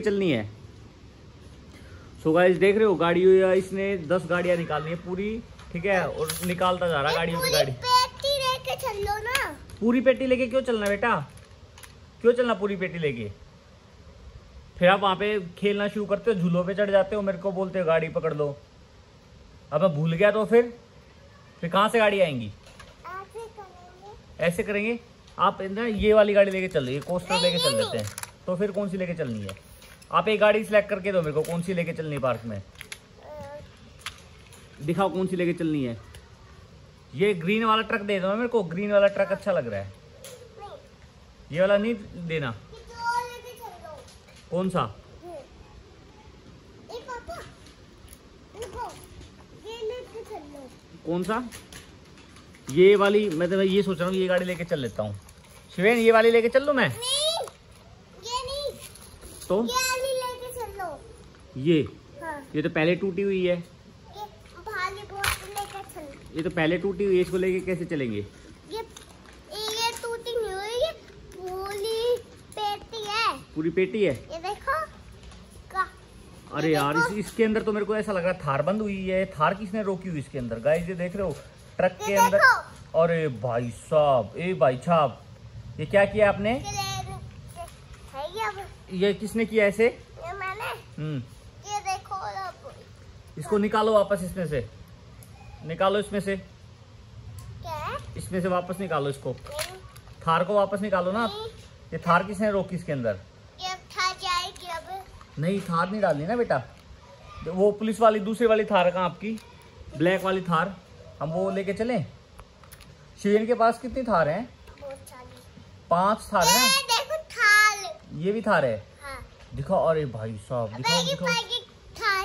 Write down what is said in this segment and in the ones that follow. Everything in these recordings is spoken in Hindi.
चलनी है। सो so गाइस देख रहे हो गाड़ी इसने दस गाड़ियाँ निकालनी है पूरी ठीक है? और निकालता जा रहा गाड़ियों की गाड़ी। पेटी लेके चलो ना। पूरी पेटी लेके क्यों चलना बेटा? क्यों चलना पूरी पेटी लेके? फिर आप वहाँ पे खेलना शुरू करते हो झूलों पे चढ़ जाते हो मेरे को बोलते हो गाड़ी पकड़ लो। अब मैं भूल गया तो फिर? फिर कहाँ से गाड़ी आएँगी? ऐसे करेंगे। आप ना ये वाली गाड़ी लेके चल रही है कोस्टर लेके चल देते हैं। तो फिर कौन सी लेके चलनी है? आप एक गाड़ी सिलेक्ट करके दो मेरे को कौन सी लेके चलनी है पार्क में? दिखाओ कौन सी लेके चलनी है। ये ग्रीन वाला ट्रक दे दो मेरे को ग्रीन वाला ट्रक अच्छा लग रहा है। ये वाला नहीं देना। कौन सा? कौन सा? ये वाली मैं तो ये सोच रहा हूँ ये गाड़ी लेके चल लेता हूँ। शिवेन ये वाली लेके चल लूँ मैं? नहीं ये नहीं। तो? ये। हाँ। ये तो पहले टूटी हुई है। ये ये तो पहले टूटी हुई है इसको लेके कैसे चलेंगे? ये ये टूटी नहीं हुई ये पूरी पेटी है। पूरी पेटी है? ये देखो का अरे यार देखो। इस, इसके अंदर तो मेरे को ऐसा लग रहा है थार बंद हुई है थार किसने रोकी हुई इसके अंदर? गाइस ये देख रहे हो ट्रक के अंदर अरे भाई साहब ए भाई साहब ये क्या किया आपने? ये ये ये किसने किया ऐसे? ये मैंने। हम्म। ये इसको निकालो वापस इसमें से। निकालो इसमें से। क्या? इसमें से वापस निकालो इसको। थार को वापस निकालो ना। ये थार किसने रोकी इसके अंदर? ये जाएगी अब। नहीं थार नहीं डालनी ना बेटा। वो पुलिस वाली दूसरी वाली थार कहाँ आपकी? ब्लैक वाली थार। हम वो लेके चले। शिवेन के पास कितनी थार हैं? पाँच थार हैं। ये देखो भी थार है। हाँ। दिखाओ अरे भाई साहब दिखाओ दिखाओ।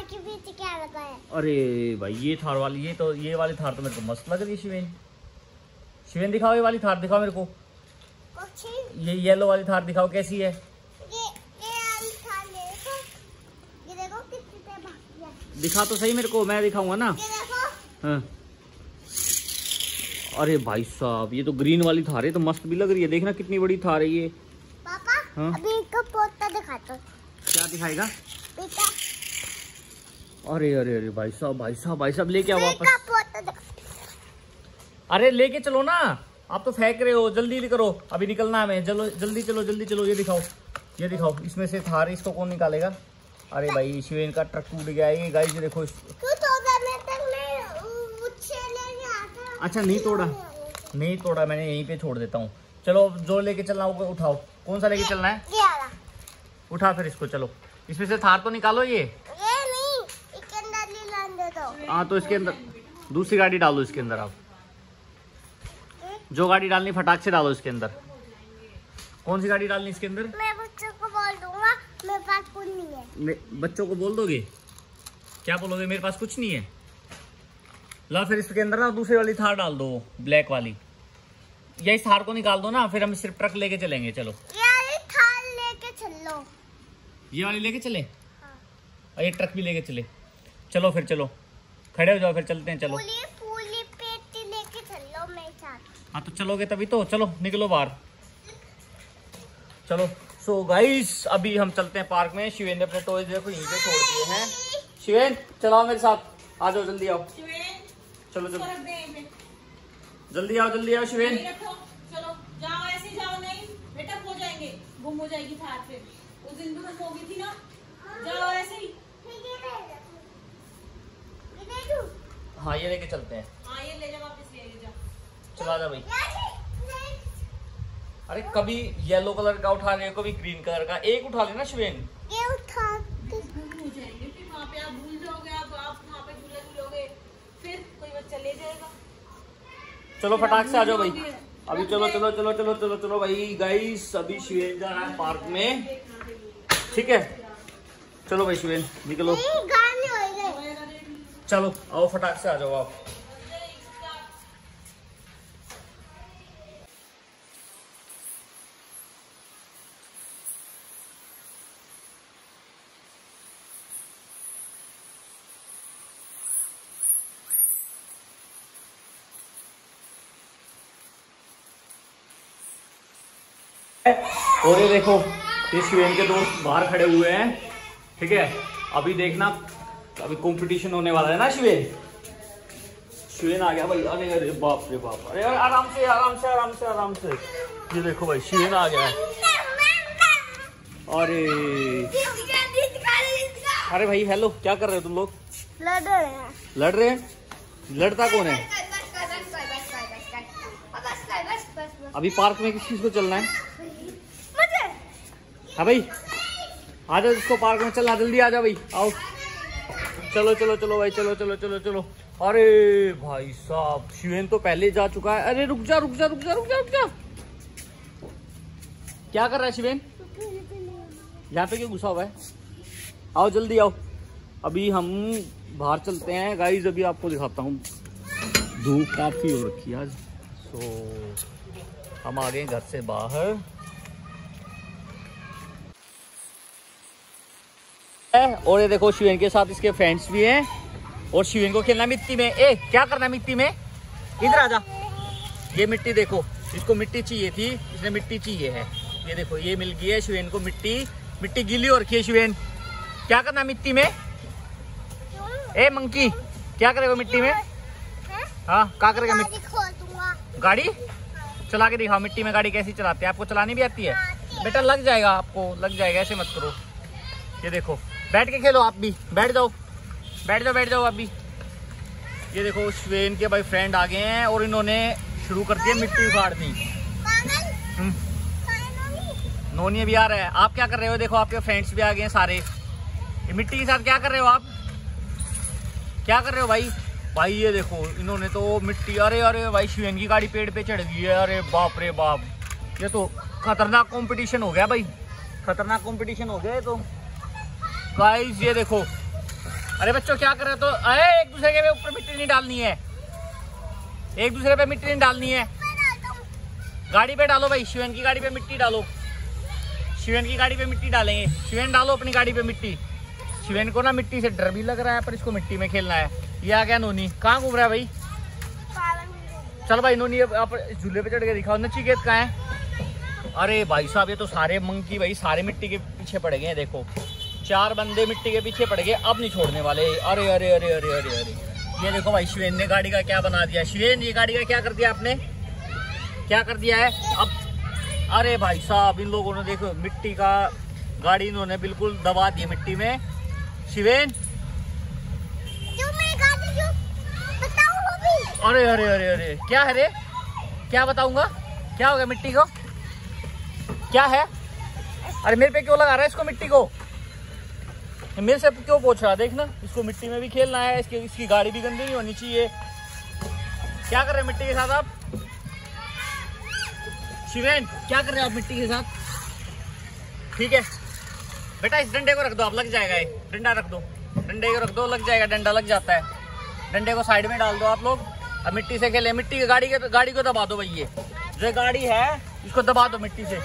के पीछे क्या लगा है? अरे भाई ये थार वाली ये तो ये वाली थार तो मेरे को मस्त लग रही है शिवेन। शिवेन दिखाओ ये वाली थार दिखाओ मेरे को। ये येलो वाली थार दिखाओ कैसी है। देखो तो सही मेरे को मैं दिखाऊँगा ना। हाँ। अरे भाई साहब ये तो ग्रीन वाली थार है तो मस्त भी लग रही है। देखना कितनी बड़ी थार है ये। पापा हाँ? अभी इसका पोता दिखाता क्या दिखाएगा? बेटा अरे अरे अरे भाई साहब भाई साहब भाई साहब लेके आओ वापस। अरे लेके चलो ना। आप तो फेंक रहे हो जल्दी करो। अभी निकलना है हमें। चलो जल्दी चलो जल्दी चलो ये दिखाओ। ये दिखाओ इसमें से थार इसको कौन निकालेगा? अरे भाई शिवेन का ट्रक टूट गया ये गाइस ये देखो अच्छा नहीं तोड़ा। नहीं तोड़ा मैंने यहीं पे छोड़ देता हूँ। चलो जो लेके चलना होगा उठाओ। कौन सा लेके चलना है? उठा फिर इसको चलो। इसमें से थार तो निकालो ये ये नहीं इसके अंदर ले लाने दो हाँ तो इसके अंदर दूसरी गाड़ी डालो इसके अंदर आप। जो गाड़ी डालनी फटाक से डालो इसके अंदर। कौन सी गाड़ी डालनी इसके अंदर? मैं बच्चों को बोल दूँगा मेरे पास कुछ नहीं है। बच्चों को बोल दोगे? क्या बोलोगे? मेरे पास कुछ नहीं है। ला फिर इसके अंदर ना दूसरी वाली थार डाल दो ब्लैक वाली। या इस थार को निकाल दो ना फिर हम सिर्फ़ ट्रक लेके चलेंगे चलो। लेके चलो। ये वाली लेके चले? हाँ। और ये ट्रक भी लेके चले। चलो फिर चलो। खड़े हो जाओ फिर चलते हैं चलो। हाँ तो चलोगे तभी तो चलो निकलो बाहर। चलो सो so गाइस अभी हम चलते हैं पार्क में। शिवेन ने अपने टॉयज देखो यहीं पे छोड़ दिए हैं। शिवेन चलाओ मेरे साथ। आ जाओ जल्दी आओ। चलो चलो। जल्दी आओ जल्दी आओ शिवेन चलो जाओ ऐसे जाओ नहीं। बेटा खो जाएँगे। गुम हो जाएगी थार फिर। उस दिन भी तो खो गई थी ना? जाओ ऐसे ही हाँ ये लेके चलते हैं। हाँ ये ले जा वापस ले ले जा चला जा भाई। अरे कभी येलो कलर का उठा रहे कभी ग्रीन कलर का? एक उठा लेना शिवेन ये उठा के गुम जाएँगे फिर वहाँ पे आप भूल जाओगे आप आप वहाँ पे झूला झूलोगे फिर कोई बच्चा ले जाएगा। चलो फटाक से आ जाओ भाई। अभी चलो चलो चलो चलो चलो चलो भाई। गाइस अभी शिवेन जा रहा है पार्क में। ठीक है? चलो भाई शिवेन निकलो। चलो आओ फटाक से आ जाओ आप। और ये देखो शिवेन के दोस्त बाहर खड़े हुए हैं, ठीक है? अभी देखना अभी कंपटीशन होने वाला है ना शिवेन शिवेन आ गया भाई अरे अरे बाप रे बाप। अरे अरे आराम से आराम से आराम से आराम से। ये देखो भाई शिवेन आ गया है। अरे। अरे भाई हेलो क्या कर रहे हो तुम लोग? लड़ रहे हैं। लड़ रहे हैं लड़ता कौन है? अभी पार्क में किस चीज़ को चलना है? हाँ भाई, आ जाओ इसको पार्क में चलना जल्दी आ जाओ भाई, आओ। चलो चलो चलो भाई, चलो चलो चलो चलो। अरे भाई साहब, शिवेन तो पहले जा चुका है। अरे रुक जा रुक जा रुक जा रुक जा रुक जा। क्या कर रहा है शिवेन? यहाँ पे क्यों घुसा हुआ है? आओ, जल्दी आओ। अभी हम बाहर चलते हैं। गाइज़ अभी आपको दिखाता हूँ। धूप काफ़ी हो रखी है आज। सो हम आ गए घर से बाहर। है और ये देखो शिवेन के साथ इसके फ्रेंड्स भी हैं और शिवेन को खेलना मिट्टी में। ए क्या करना मिट्टी में? इधर आजा ये मिट्टी देखो इसको मिट्टी चाहिए थी इसने मिट्टी चाहिए है। ये देखो ये मिल गई है शिवेन को मिट्टी। मिट्टी गीली हो रखी शिवेन। क्या करना मिट्टी में? ए मंकी क्या करेगा मिट्टी में? हाँ क्या करेगा मिट्टी? गाड़ी चला के दिखाओ मिट्टी में गाड़ी कैसी चलाते हैं। आपको चलानी भी आती है। बेटा लग जाएगा आपको लग जाएगा ऐसे मत करो। ये देखो बैठ के खेलो आप भी। बैठ जाओ। बैठ जाओ बैठ जाओ आप भी। ये देखो श्वेन के भाई फ्रेंड आ गए हैं और इन्होंने शुरू कर दिया मिट्टी उखाड़नी। हम्म, नोनी भी आ रहा है। आप क्या कर रहे हो? देखो आपके फ्रेंड्स भी आ गए हैं सारे। ये मिट्टी के साथ क्या कर रहे हो आप? क्या कर रहे हो भाई? भाई ये देखो इन्होंने तो मिट्टी अरे अरे भाई शिवेन की गाड़ी पेड़ पे चढ़ गई है। अरे बाप रे बाप। ये तो खतरनाक कंपटीशन हो गया भाई। खतरनाक कंपटीशन हो गया ये तो। गाइस ये देखो। अरे बच्चों, क्या कर रहे हो तो अरे, एक दूसरे के ऊपर मिट्टी नहीं डालनी है। एक दूसरे पे मिट्टी नहीं डालनी है। गाड़ी पे डालो भाई, शिवन की गाड़ी पे मिट्टी डालो। शिवन की गाड़ी पे मिट्टी डालेंगे। शिवेन, डालो अपनी गाड़ी पे मिट्टी। शिवन को ना मिट्टी से डर भी लग रहा है, पर इसको मिट्टी में खेलना है। ये आ गया नोनी। कहाँ घूम रहा है भाई? चल भाई, नोनी, अब आप झूले पे चढ़ के दिखाओ। नचिकेत कहाँ है? अरे भाई साहब, ये तो सारे मंकी भाई, सारे मिट्टी के पीछे पड़ गए हैं, देखो। चार बंदे मिट्टी के पीछे पड़ गए अब नहीं छोड़ने वाले। अरे अरे अरे अरे अरे अरे। ये देखो भाई शिवेन ने गाड़ी का क्या बना दिया। शिवेन ये गाड़ी का क्या कर दिया आपने? क्या कर दिया है? अब अरे भाई साहब इन लोगों ने देखो मिट्टी का गाड़ी इन्होंने बिल्कुल दबा दी मिट्टी में। शिवेन? अरे अरे अरे अरे। क्या है रे? क्या बताऊँगा? क्या हो गया मिट्टी को? क्या है? अरे मेरे पे क्यों लगा रहा है इसको मिट्टी को? मेरे से क्यों पूछ रहा? देखना, इसको मिट्टी में भी खेलना है, इसकी इसकी गाड़ी भी गंदी नहीं होनी चाहिए। क्या कर रहे हैं मिट्टी के साथ आप? शिवेन, क्या कर रहे हैं आप मिट्टी के साथ? ठीक है। बेटा, इस डंडे को रख दो आप लग जाएगा ये डंडा रख दो। डंडे को रख दो, लग जाएगा, डंडा लग जाता है। डंडे को साइड में डाल दो आप लोग। अब मिट्टी से खेले। मिट्टी की गाड़ी के, गाड़ी को दबा दो भैया। जो गाड़ी है, इसको दबा दो मिट्टी से।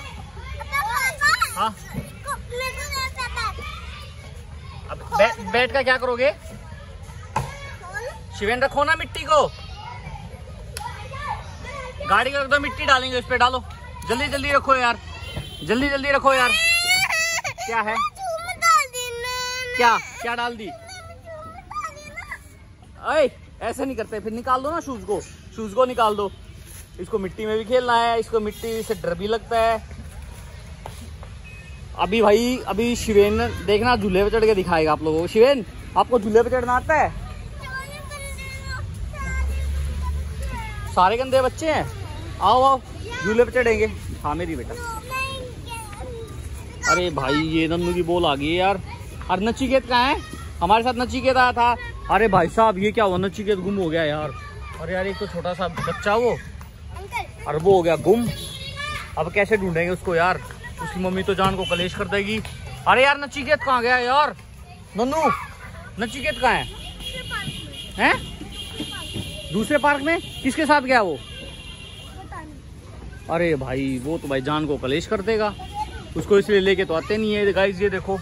हाँ? अब बै, बैठ का क्या करोगे? शिवेन रखो ना मिट्टी को। गाड़ी को दो मिट्टी डालेंगे उस पर डालो। जल्दी जल्दी रखो यार। जल्दी जल्दी रखो यार। क्या है? क्या क्या डाल दी? अरे ऐसे नहीं करते। फिर निकाल दो ना शूज़ को। शूज़ को निकाल दो। इसको मिट्टी में भी खेलना है इसको मिट्टी से डर भी लगता है। अभी भाई अभी शिवेन देखना झूले पे चढ़ के दिखाएगा आप लोगों को। शिवेन आपको झूले पे चढ़ना आता है? सारे गंदे बच्चे हैं? आओ आओ झूले पे चढ़ेंगे। हाँ मेरी बेटा। अरे भाई ये नन्नू की बोल आ गई यार। अरे नचिकेत कहाँ है? हमारे साथ नचिकेत आया था। अरे भाई साहब ये क्या हुआ? नचिकेत गुम हो गया यार। अरे यार एक तो छोटा सा बच्चा वो। और वो हो गया गुम। अब कैसे ढूंढेंगे उसको यार? उसकी मम्मी तो जान को कलेश कर देगी। अरे यार नचिकेत कहाँ गया यार? नन्नू नचिकेत कहाँ है? हैं? दूसरे पार्क में? किसके साथ गया वो? अरे भाई, वो तो भाई जान को कलेश कर देगा। उसको इसलिए लेके तो आते नहीं है। गाइस ये देखो,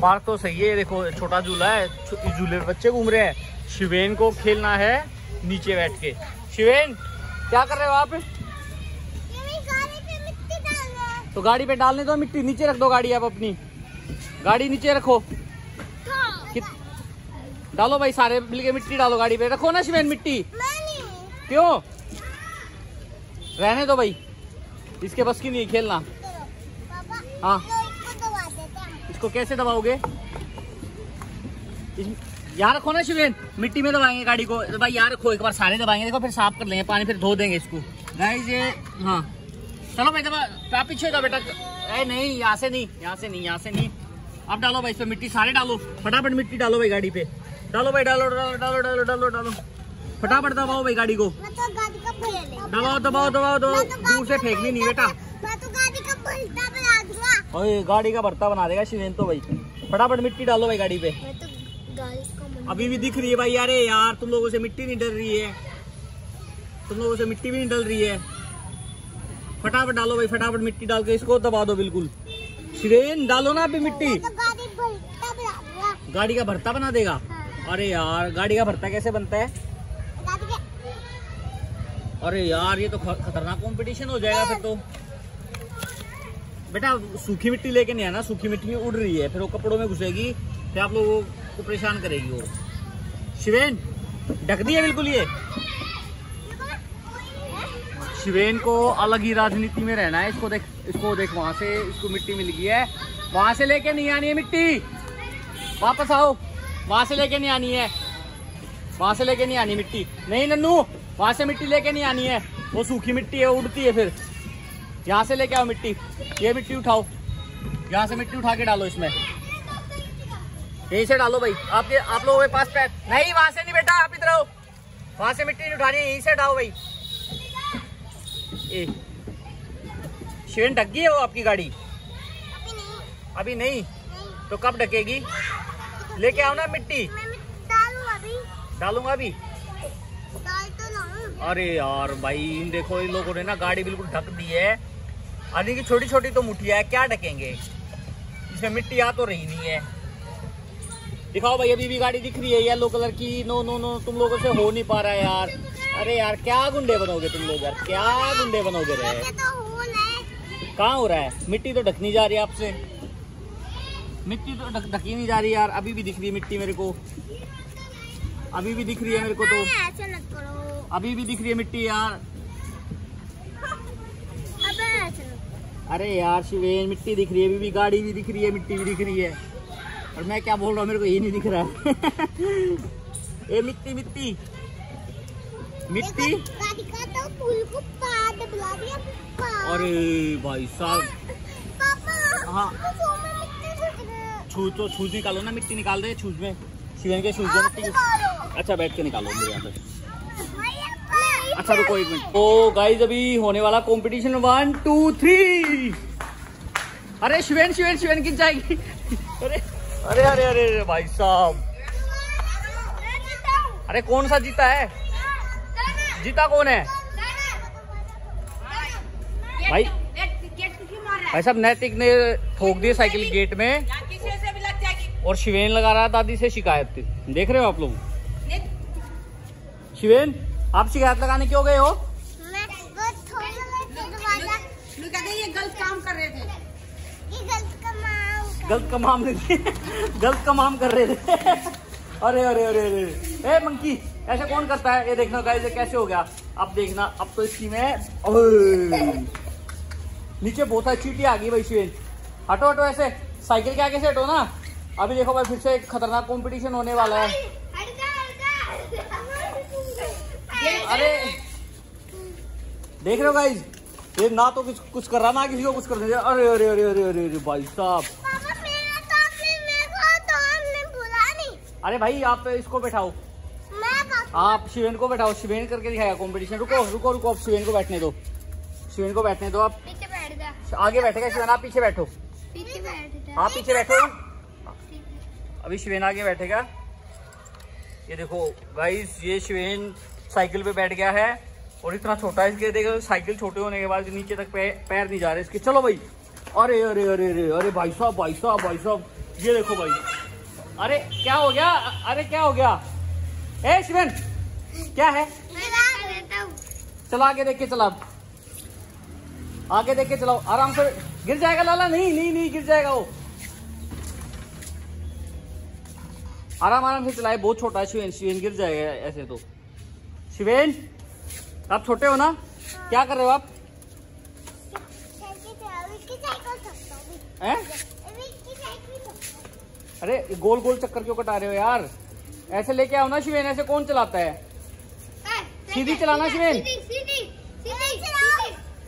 पार्क तो सही है। देखो, छोटा झूला है। इस झूले पे बच्चे घूम रहे हैं। शिवेन को खेलना है नीचे बैठ के। शिवेन, क्या कर रहे हो आप? तो गाड़ी पे डालने दो, मिट्टी नीचे रख दो गाड़ी आप अपनी। गाड़ी नीचे रखो। डालो भाई सारे, मिलके मिट्टी डालो गाड़ी पे। रखो ना शिवेन मिट्टी। क्यों? रहने दो भाई। इसके बस की नहीं खेलना। हाँ। हैं इसको कैसे दबाओगे? यहाँ रखो ना शिवेन। मिट्टी में दबाएँगे गाड़ी को। तो भाई यहाँ रखो, एक बार सारे दबाएँगे। देखो, फिर साफ़ कर लेंगे, पानी फिर धो देंगे इसको। गाइस ये हाँ। चलो भाई दबा आप पीछे जाओ बेटा। ए नहीं यहाँ से नहीं यहाँ से नहीं यहाँ से नहीं। अब डालो भाई इस पे मिट्टी सारे डालो। फटाफट मिट्टी डालो भाई गाड़ी पे। डालो भाई डालो डालो डालो डालो डालो डालो। फटाफट दबाओ भाई गाड़ी को। मैं तो का दबाओ दबाओ दबाओ दबाओ। तो दूर से फेंकनी नहीं बेटा। मैं तो गाड़ी का भरता बना ओए गाड़ी का भरता बना देगा शिवेन तो भाई। फटाफट मिट्टी डालो भाई गाड़ी पे। मैं तो का अभी भी दिख रही है भाई अरे यार तुम लोगों से मिट्टी नहीं डल रही है। तुम लोगों से मिट्टी भी नहीं डल रही है। फटाफट डालो भाई फटाफट मिट्टी डाल के इसको दबा दो बिल्कुल। शिवेन डालो ना अभी मिट्टी। तो गाड़ी भरता बना दूँगा। गाड़ी का भरता बना देगा? हाँ। अरे यार गाड़ी का भरता कैसे बनता है? अरे यार ये तो खतरनाक कंपटीशन हो जाएगा फिर तो। बेटा सूखी मिट्टी लेके नहीं आना सूखी मिट्टी उड़ रही है फिर वो कपड़ों में घुसेगी फिर आप लोगों को परेशान करेगी वो। शिवेन ढक दी है बिल्कुल ये। शिवेन को अलग ही राजनीति में रहना है। इसको देख इसको देख वहाँ से, इसको मिट्टी मिल गई है। वहाँ से लेके नहीं आनी है मिट्टी। वापस आओ। वहाँ से लेके नहीं आनी है। वहाँ से लेके नहीं आनी मिट्टी। नहीं, नन्नू, वहाँ से मिट्टी लेके नहीं आनी है। वो सूखी मिट्टी है उड़ती है फिर। यहाँ से लेके आओ मिट्टी। ये मिट्टी उठाओ। यहाँ से मिट्टी उठा के डालो इसमें। यहीं से डालो भाई। आपके, आप लोगों के पास पैर नहीं, वहाँ से नहीं बेटा, आप इधर आओ। वहाँ से मिट्टी नहीं उठानी है, यहीं से डालो भाई। ए। शेन ढक गई है वो आपकी गाड़ी? अभी नहीं। अभी नहीं? नहीं। तो कब ढकेगी? लेके आओ ना मिट्टी। डालूँगा अभी? डाल तो अरे यार भाई इन देखो इन लोगों ने ना गाड़ी बिल्कुल ढक दी है। अरे की छोटी छोटी तो मुठिया है क्या ढकेंगे? इसमें मिट्टी आ तो रही नहीं है। दिखाओ भाई अभी भी गाड़ी दिख रही है येलो कलर की? नो नो नो तुम लोगों से हो नहीं पा रहा है यार। अरे यार क्या गुंडे बनोगे तुम लोग यार? क्या गुंडे बनोगे रे? तो है कहाँ हो रहा है? मिट्टी तो ढकनी जा रही है आपसे। मिट्टी तो ढक ढकी नहीं जा रही यार अभी भी दिख रही है मिट्टी मेरे को। अभी भी दिख रही है मेरे को तो। अभी भी दिख रही है मिट्टी यार। अरे यार शिवेन मिट्टी दिख रही है अभी भी गाड़ी भी दिख रही है मिट्टी भी दिख रही है। और मैं क्या बोल रहा हूँ मेरे को ये नहीं दिख रहा। है ए मिट्टी मिट्टी। मिट्टी। तो फूल को पाद बुला दिया पाद। अरे भाई साहब। हाँ। छूज तो छूज निकालो ना मिट्टी निकाल दे छूज में। शिवेन के छूज मिट्टी। अच्छा बैठ के निकालो मेरे यहाँ पे अच्छा रुको एक मिनट। तो गाइज़ अभी होने वाला कंपटीशन वन टू थ्री अरे शिवेन शिवेन शिवेन की जाएगी। अरे अरे अरे अरे अरे भाई साहब। अरे कौन सा जीता है? जीता कौन है? भाई। भाई साहब नैतिक ने ठोक दिए साइकिल गेट में। और शिवेन लगा रहा दादी से शिकायत। देख रहे हो आप लोग? शिवेन, आप शिकायत लगाने क्यों गए हो? गलत काम कर रहे थे गलत कमाम गलत कमाम कर रहे थे। अरे अरे अरे अरे। ए, मंकी। ऐसे कौन करता है? ये देखना गाइस ये कैसे हो गया? अब देखना अब तो इसकी में नीचे बहुत सारी चीटी आ गई भाई शिवेन। हटो हटो ऐसे। साइकिल के आगे से हटो ना। अभी देखो भाई फिर से एक खतरनाक कंपटीशन होने वाला है। अरे! देख रहे हो गाइस ये ना तो कुछ कुछ कर रहा ना किसी को कुछ कर दे। अरे अरे अरे अरे अरे अरे भाई साहब। तो तो अरे भाई आप इसको बैठाओ। आप शिवेन को बैठाओ शिवेन करके दिखाएगा कंपटीशन रुको रुको रुको आप शिवेन को बैठने दो। शिवेन को बैठने दो आप पीछे बैठ आगे बैठेगा शिवेन आप पीछे बैठो। पीछे बैठ आप पीछे बैठो। अभी शिवेन आगे बैठेगा। ये देखो गाइस ये शिवेन साइकिल पे बैठ गया है और इतना छोटा है इसके देखो साइकिल छोटे होने के बाद नीचे तक पैर नहीं जा रहे इसके। चलो भाई। अरे अरे अरे अरे अरे भाई साहब भाई साहब भाई साहब। ये देखो भाई। अरे क्या हो गया? अरे क्या हो गया? ए शिवेन क्या है? चलो आगे देख के चला अब। आगे देख के चलाओ आराम से। गिर जाएगा लाला? नहीं नहीं नहीं गिर जाएगा वो। आराम आराम से चलाए। बहुत छोटा है शिवेन। शिवेन गिर जाएगा ऐसे तो। शिवेन आप छोटे हो ना? क्या कर रहे हो आप? अरे गोल गोल चक्कर क्यों कटा रहे हो यार? ऐसे लेके आओ ना शिवेन ऐसे कौन चलाता है? सीधी चलाना शिवेन? सीधी सीधी सीधी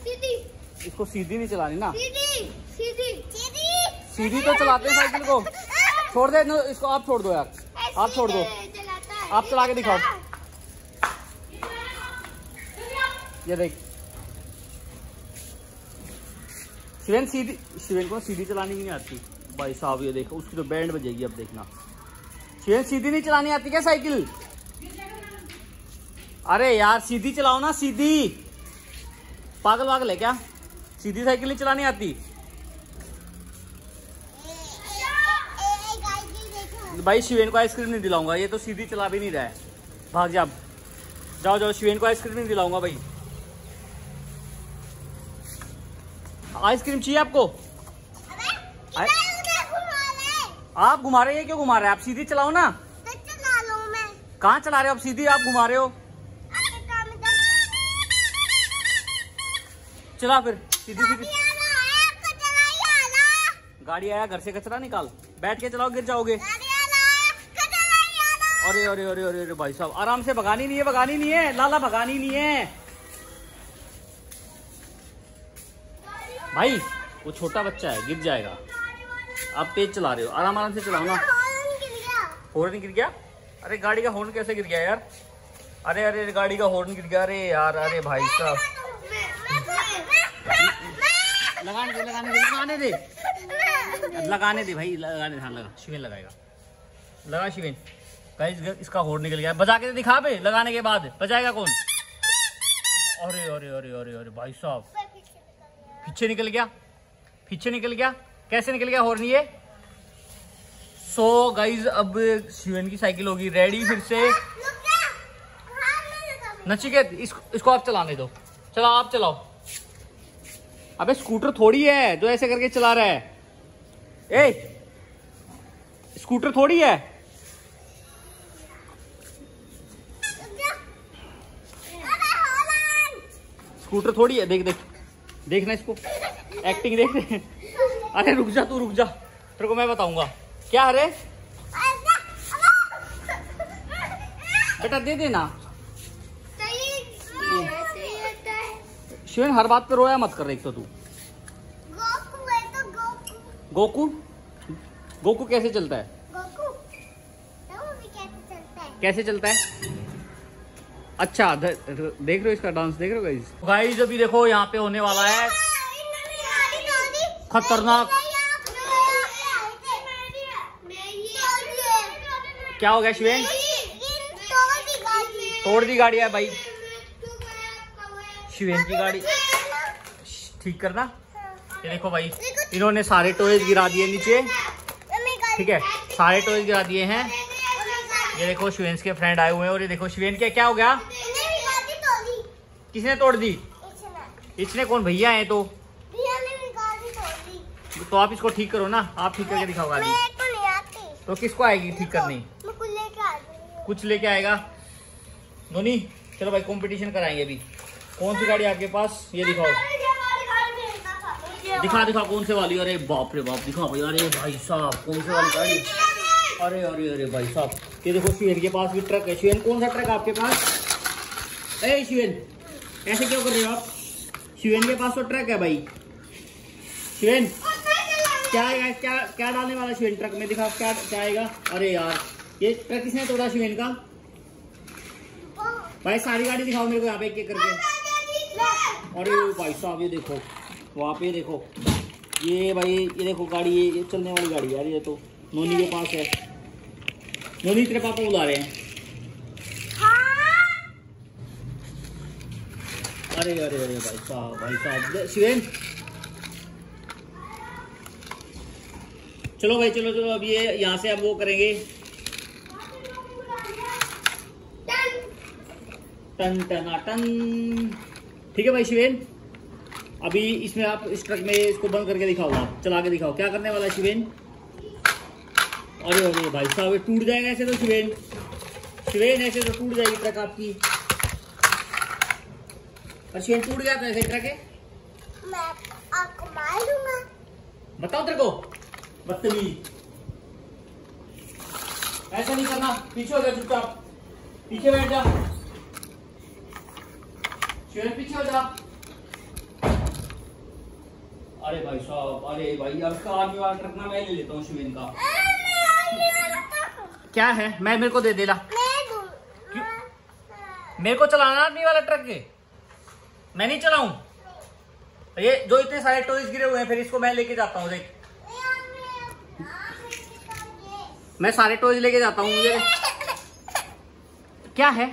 सीधी इसको सीधी नहीं चलानी ना। सीधी सीधी। सीधी। सीधी तो चलाते हैं साइकिल को। छोड़ दे नो, इसको आप छोड़ दो यार। आप छोड़ दो। आप चला के दिखाओ। ये देख। शिवेन सीधी शिवेन को सीधी चलानी भी नहीं आती। भाई साहब ये देखो उसकी तो बैंड बजेगी अब देखना। शिवेन सीधी नहीं चलानी आती क्या साइकिल? अरे यार सीधी चलाओ ना सीधी। पागल वागल है क्या? सीधी साइकिल नहीं चलानी आती। भाई शिवेन को आइसक्रीम नहीं दिलाऊँगा ये तो सीधी चला भी नहीं रहा है। भाग जा जाओ जाओ शिवेन को आइसक्रीम नहीं दिलाऊँगा भाई। आइसक्रीम चाहिए आपको? आप घुमा रहे हैं? क्यों घुमा रहे हैं? आप सीधी चलाओ ना। कहाँ चला रहे हो? आप सीधी आप घुमा रहे हो। चला फिर सीधी सीधी। गाड़ी आया घर से कचरा निकाल। बैठ के चलाओ गिर जाओगे। अरे अरे अरे अरे अरे भाई साहब आराम से भगानी नहीं है भगानी नहीं है। लाला भगानी नहीं है। भाई वो छोटा बच्चा है गिर जाएगा। आप तेज चला रहे हो। आराम आराम से चलाओ ना। हॉर्न गिर गया। अरे गाड़ी का हॉर्न कैसे गिर गया यार? अरे अरे गाड़ी का हॉर्न गिर गया। अरे यार अरे भाई साहब। लगाने दे लगाने दे लगाने दे। लगाने दे भाई लगाने दे। हाँ लगा। शिवेन लगाएगा। लगा शिवेन। गाइस इसका हॉर्न निकल गया। बजा के तो दिखा पे लगाने के बाद। बजाएगा कौन? अरे अरे अरे अरे अरे भाई साहब। पीछे निकल गया? पीछे निकल गया? कैसे निकल गया हॉर्न ये? सो so, गाइज़ अब शिवेन की साइकिल होगी. रेडी फिर से. नचिकेत इसको इसको आप चलाने दो. चलो आप चलाओ. अबे स्कूटर थोड़ी है जो ऐसे करके चला रहा है. ए! स्कूटर थोड़ी है. स्कूटर थोड़ी है. देख देख. देखना इसको. एक्टिंग देख रहे अरे रुक जा, तू रुक जा। तेरे को मैं बताऊँगा। क्या अरे बेटा, दे देना। शिवेन, हर बात पे रोया मत कर, एक तो तू। गोकू? गोकू कैसे चलता है? कैसे चलता है? अच्छा देख रहे हो इसका डांस, देख रहे हो गाइस गाइस अभी देखो, यहाँ पे होने वाला है। खतरनाक। क्या हो गया, शिवेन? तोड़ दी गाड़ी है भाई। शिवेन की गाड़ी। ठीक करना? ये देखो भाई, इन्होंने सारे टॉयज गिरा दिए नीचे। ठीक है, सारे टॉयज गिरा दिए हैं। ये देखो शिवेन्स के फ्रेंड आए हुए हैं और ये देखो, शिवेन के क्या हो गया? किसने तोड़ दी? इसने कौन? भैया है तो। तो आप इसको ठीक करो ना। आप ठीक करके दिखाओ गाड़ी तो किसको आएगी ठीक करनी? कुछ लेके आएगा? नोनी चलो भाई कंपटीशन कराएँगे अभी। कौन सी गाड़ी आपके पास? ये दिखाओ। दिखा दिखा कौन से वाली? अरे बाप रे बाप दिखाओ भाई। अरे भाई साहब कौन से वाली गाड़ी? अरे अरे अरे भाई साहब। ये देखो शिवेन के पास भी ट्रक है। शिवेन कौन सा ट्रक आपके पास? ए शिवेन ऐसे क्यों कर रहे हो आप? शिवेन के पास तो ट्रक है भाई। शिवेन क्या आएगा क्या क्या डालने वाला शिवेन ट्रक में दिखा क्या क्या आएगा अरे यार ये ट्रक किसने तोड़ा शिवेन का? भाई सारी गाड़ी दिखाओ मेरे को यहाँ पे एक एक करके। अरे भाई साहब ये देखो वहाँ पे देखो। ये भाई ये देखो गाड़ी ये, ये चलने वाली गाड़ी यार ये तो। नोनी के पास है। नोनी तेरे पापा बुला रहे हैं। अरे अरे अरे भाई साहब भाई साहब। शिवेन चलो भाई चलो चलो अब ये यहाँ से अब वो करेंगे। टन टना टन। ठीक है भाई शिवेन? अभी इसमें आप इस ट्रक में इसको बंद करके दिखाओ आप। चला के दिखाओ। क्या करने वाला है शिवेन? अरे अरे भाई साहब टूट जाएगा ऐसे तो शिवेन। शिवेन ऐसे तो टूट जाएगी ट्रक आपकी। और शिवेन टूट गया तो ऐसे ट्रक है? मैं आपको बताओ तेरे को। बदतमीज। ऐसा नहीं करना। पीछे हो जा चुपचाप। पीछे बैठ जा। शेर पीछे हो जा। अरे भाई साहब अरे भाई अब इसका आगे वाला ट्रक ना मैं ले लेता हूँ शिवेन का। क्या है? मैं मेरे को दे देला। मैं दूँ। क्यों? मेरे को चलाना आदमी वाला ट्रक है मैं नहीं चलाऊं। ये जो इतने सारे टॉयज गिरे हुए हैं फिर इसको मैं लेके जाता हूँ देख। मैं सारे टॉयज लेके जाता हूँ मुझे। क्या है?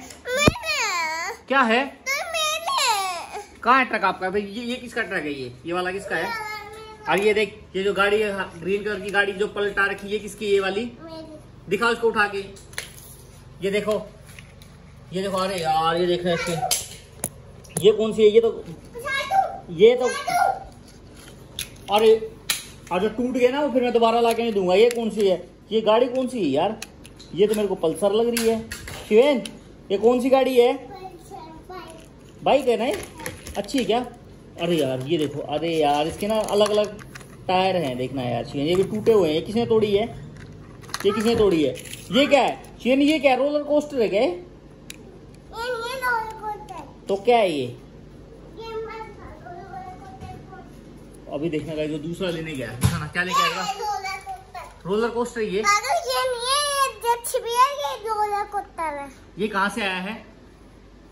क्या है? कहाँ है ट्रक आपका? भाई, ये ये किसका ट्रक है ये? ये वाला किसका है? और ये देख, ये जो गाड़ी है ग्रीन कलर की गाड़ी, जो पलटा रखी है किसकी ये वाली? दिखाओ इसको उठा के। ये देखो। ये देखो, अरे यार, ये देख रहे इसके। ये कौन सी है? ये तो ये तो अरे और जो टूट गया ना, वो फिर मैं दोबारा ला के नहीं दूँगा। ये कौन सी है? ये गाड़ी कौन सी है यार? ये तो मेरे को पल्सर लग रही है। शिवेन, ये कौन सी गाड़ी है? बाइक है ना अच्छी है क्या? अरे यार, ये देखो, अरे यार, इसके ना अलग अलग टायर हैं, देखना यार, शिवेन, ये भी टूटे हुए हैं। किसने तोड़ी है? ये किसने तोड़ी है? ये क्या है? शिवेन, ये क्या रोलर कोस्टर है क्या तो क्या है ये? अभी देखना का जो दूसरा लेने गया है। क्या लेके आएगा? रोलर कोस्टर ये? ये कहाँ से आया है?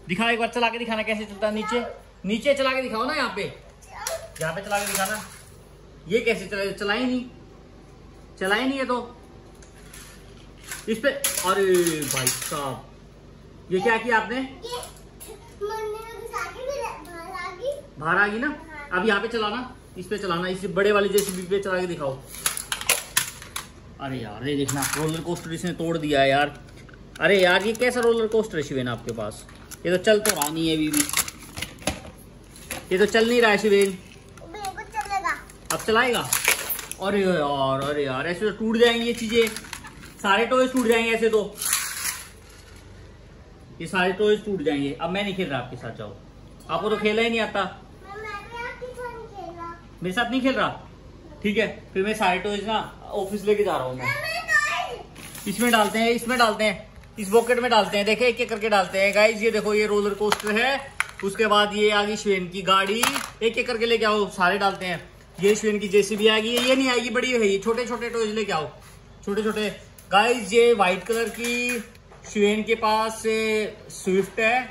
दिखा एक बार चला के दिखाना कैसे चलता है नीचे। नीचे चला के दिखाओ ना यहाँ पे। यहाँ पे चला के दिखाना। ये कैसे चला चला ही नहीं। चला ही नहीं है तो। इस पे अरे भाई साहब। ये क्या किया आपने? बाहर आ गई। ना? अब यहाँ पे चलाना। इस पे चलाना। इस बड़े वाली जैसी पे चला के दिखाओ। अरे यार ये देखना रोलर कोस्टर इसने तोड़ दिया है यार। अरे यार ये कैसा रोलर कोस्टर है शिवेन आपके पास? ये तो चल तो रहा नहीं है अभी भी। ये तो चल नहीं रहा है शिवेन। अब चलाएगा? अरे यार अरे यार ऐसे तो टूट जाएँगे ये चीज़ें। सारे टॉयज टूट जाएँगे ऐसे तो। ये सारे टॉयज टूट जाएँगे। अब मैं नहीं खेल रहा आपके साथ जाओ। आपको तो खेला ही नहीं आता। मेरे साथ नहीं खेल रहा? ठीक है? फिर मैं सारे टॉयज ना ऑफ़िस लेके जा रहा हूँ मैं। इसमें डालते हैं इसमें डालते हैं। इस बॉकेट में डालते हैं। देखे एक एक करके डालते हैं। गाइज़ ये देखो ये रोलर कोस्टर है। उसके बाद ये आ गई श्वेन की गाड़ी। एक एक करके लेके आओ सारे डालते हैं। ये श्वेन की जेसीबी आएगी ये नहीं आएगी बड़ी है ये। छोटे छोटे टॉयज लेके आओ। छोटे छोटे गाइज़ ये व्हाइट कलर की श्वेन के पास स्विफ्ट है।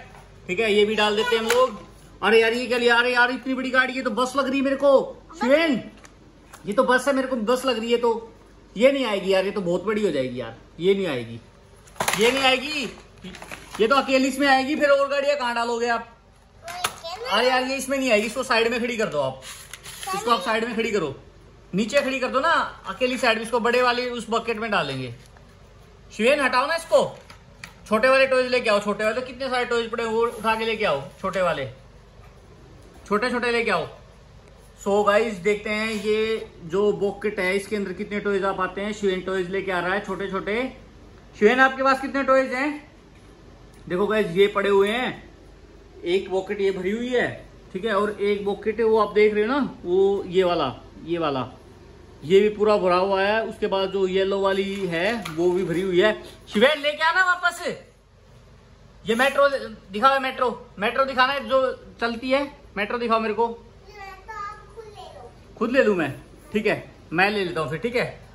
ठीक है ये भी डाल देते हैं हम लोग। अरे यार ये क्या लिया अरे यार इतनी बड़ी गाड़ी है तो बस लग रही है मेरे को। श्वेन ये तो बस है, मेरे को बस लग रही है तो ये नहीं आएगी यार, ये तो बहुत बड़ी हो जाएगी यार, ये नहीं आएगी। ये नहीं आएगी, ये तो अकेली इसमें आएगी, फिर और गाड़ियाँ कहाँ डालोगे आप? अरे यार, ये इसमें नहीं आएगी, इसको साइड में खड़ी कर दो आप। इसको आप साइड में खड़ी करो। नीचे खड़ी कर दो ना, अकेली साइड में, इसको बड़े वाले उस बकेट में डालेंगे। शिवेन, हटाओ ना इसको। छोटे वाले टॉयज लेके आओ, छोटे वाले। कितने सारे टॉयज पड़े वो उठा के लेके आओ, छोटे वाले। छोटे छोटे लेके आओ। सो गाइस देखते हैं ये जो बॉकेट है, इसके अंदर कितने टॉयज आप आते हैं? शिवेन टॉयज लेके आ रहा है छोटे छोटे शिवेन, आपके पास कितने टॉयज हैं? देखो गाइस ये पड़े हुए हैं। एक बॉकेट ये भरी हुई है, ठीक है? और एक बॉकेट वो आप देख रहे हो ना, वो ये वाला ये वाला। ये भी पूरा भरा हुआ है, उसके बाद जो येलो वाली है, वो भी भरी हुई है। शिवेन, लेके आना वापस। ये मेट्रो दिखाओ मेट्रो मेट्रो दिखाना है, जो चलती है। मेट्रो दिखाओ मेरे को। खुद ले लूँ मैं? ठीक है मैं ले लेता हूँ फिर ठीक है?